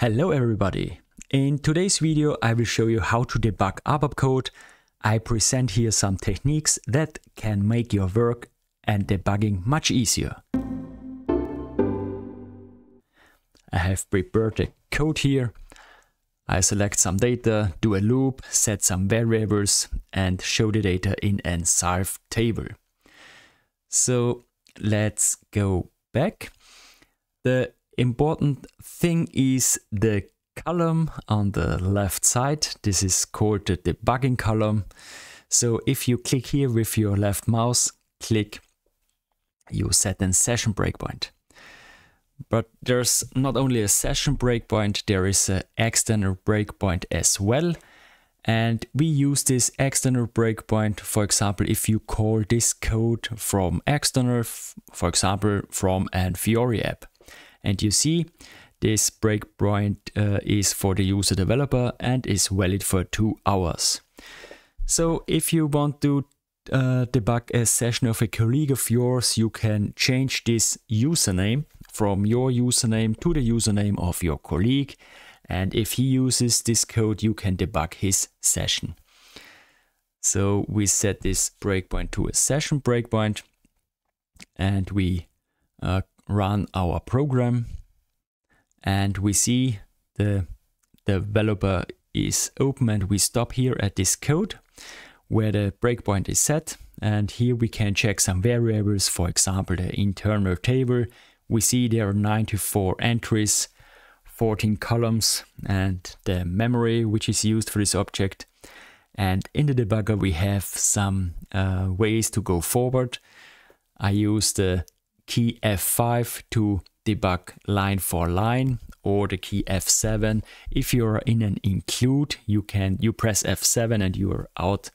Hello everybody! In today's video I will show you how to debug ABAP code. I present here some techniques that can make your work and debugging much easier. I have prepared a code here. I select some data, do a loop, set some variables and show the data in an Zarf table. So let's go back. The important thing is the column on the left side. This is called the debugging column. So if you click here with your left mouse, click, you set a session breakpoint. But there's not only a session breakpoint, there is an external breakpoint as well. And we use this external breakpoint, for example, if you call this code from external, for example, from an Fiori app. And you see this breakpoint uh, is for the user developer and is valid for two hours. So if you want to uh, debug a session of a colleague of yours, you can change this username from your username to the username of your colleague. And if he uses this code, you can debug his session. So we set this breakpoint to a session breakpoint and we uh, run our program and we see the developer is open and we stop here at this code where the breakpoint is set. And here we can check some variables for example the internal table. We see there are 94 entries 14 columns and the memory which is used for this object. And in the debugger we have some uh, ways to go forward. I use the key F5 to debug line for line or the key F7. If you're in an include, you can you press F7 and you're out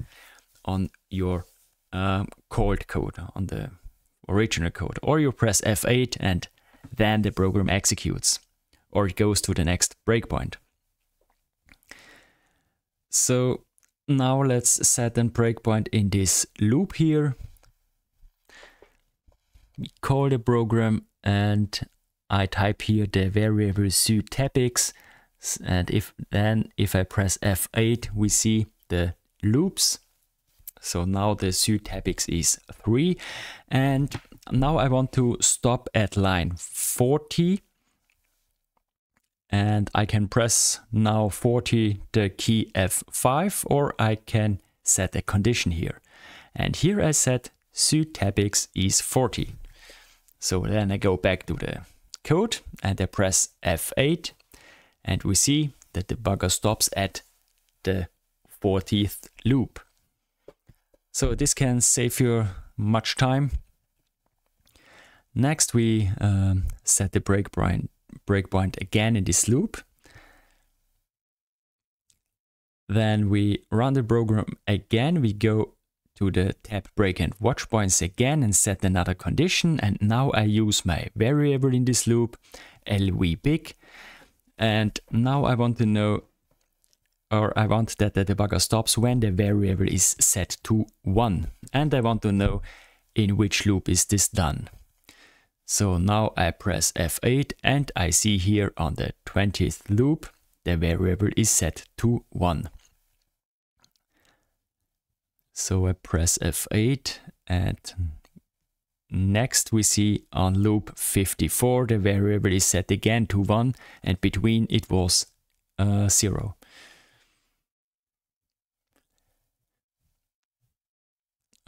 on your um, called code, on the original code. Or you press F8 and then the program executes or it goes to the next breakpoint. So now let's set a breakpoint in this loop here call the program and I type here the variable sy-tabix and if then if I press F8 we see the loops. So now the sy-tabix is 3 and now I want to stop at line 40 and I can press now 40 the key F5 or I can set a condition here. And here I set sy-tabix is 40 so then I go back to the code and I press F8 and we see that the debugger stops at the 40th loop. So this can save you much time. Next we um, set the breakpoint, breakpoint again in this loop. Then we run the program again. We go to the tab break and watch points again and set another condition. And now I use my variable in this loop, lvbig. And now I want to know, or I want that the debugger stops when the variable is set to 1. And I want to know in which loop is this done. So now I press F8 and I see here on the 20th loop, the variable is set to 1. So I press F8 and next we see on loop 54 the variable is set again to 1 and between it was uh, 0.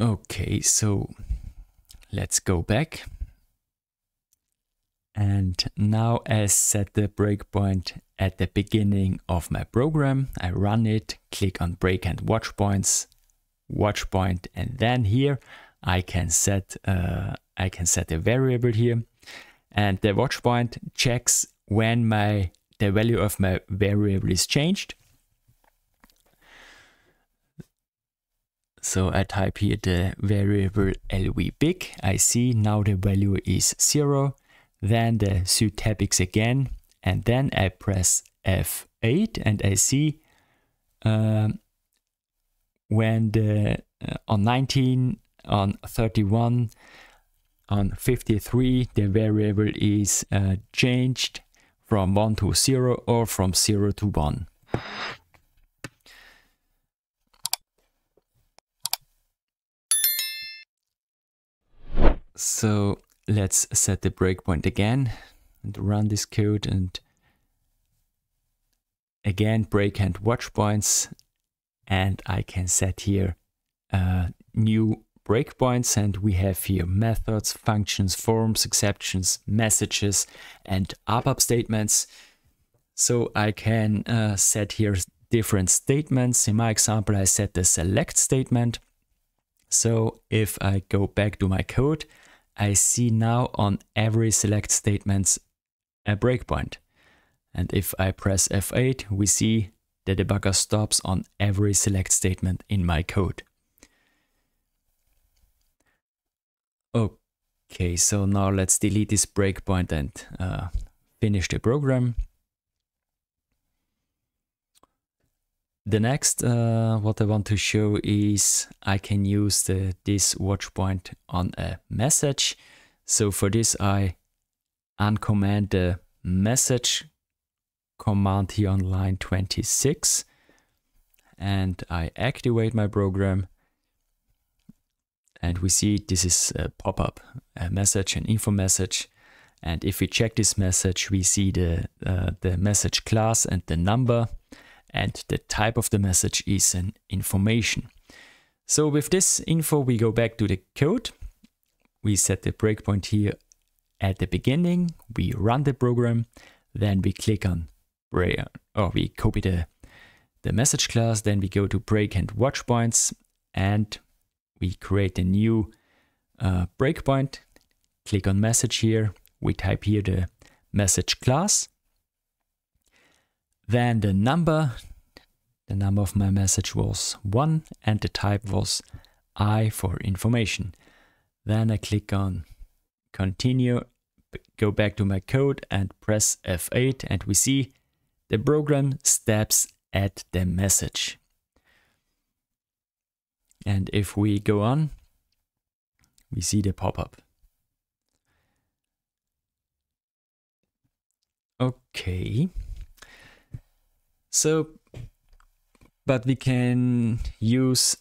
Okay, so let's go back. And now I set the breakpoint at the beginning of my program. I run it, click on break and watch points, watch point and then here I can set uh, I can set a variable here and the watch point checks when my the value of my variable is changed so I type here the variable LV big. I see now the value is 0 then the sy-tabix again and then I press F8 and I see um, when the uh, on 19 on 31 on 53 the variable is uh, changed from 1 to 0 or from 0 to 1. So let's set the breakpoint again and run this code and again break and watch points and I can set here uh, new breakpoints and we have here methods, functions, forms, exceptions, messages and ABAP statements. So I can uh, set here different statements. In my example, I set the select statement. So if I go back to my code, I see now on every select statement a breakpoint. And if I press F8, we see the debugger stops on every select statement in my code. Okay, so now let's delete this breakpoint and uh, finish the program. The next uh, what I want to show is I can use the, this watch point on a message. So for this I uncommand the message command here on line 26 and I activate my program. And we see this is a pop-up a message an info message. And if we check this message we see the uh, the message class and the number. And the type of the message is an information. So with this info we go back to the code. We set the breakpoint here at the beginning. We run the program. Then we click on or we copy the, the message class, then we go to break and watch points, and we create a new uh, breakpoint. Click on message here. We type here the message class. Then the number, the number of my message was 1 and the type was I for information. Then I click on continue, go back to my code and press F8 and we see the program steps at the message. And if we go on, we see the pop-up. Okay. So, but we can use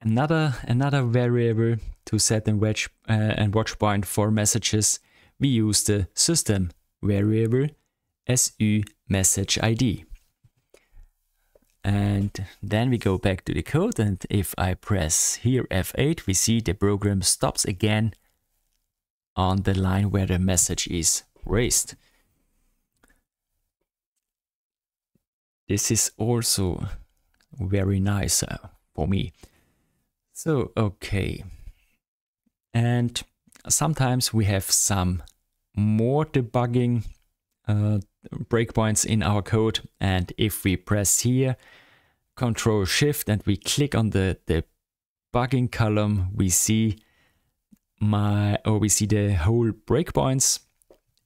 another another variable to set and watch uh, and watch point for messages. We use the system variable SU message ID. And then we go back to the code and if I press here F8, we see the program stops again on the line where the message is raised. This is also very nice uh, for me. So, okay. And sometimes we have some more debugging uh, breakpoints in our code. And if we press here, Control Shift, and we click on the, the bugging column, we see my or we see the whole breakpoints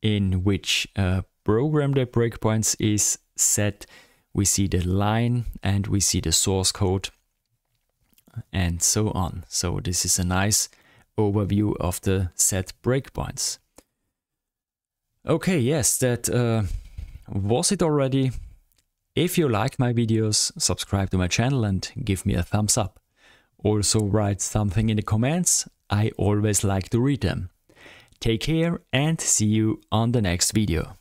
in which uh, program the breakpoints is set. We see the line and we see the source code and so on. So this is a nice overview of the set breakpoints. Okay, yes, that uh, was it already. If you like my videos, subscribe to my channel and give me a thumbs up. Also write something in the comments, I always like to read them. Take care and see you on the next video.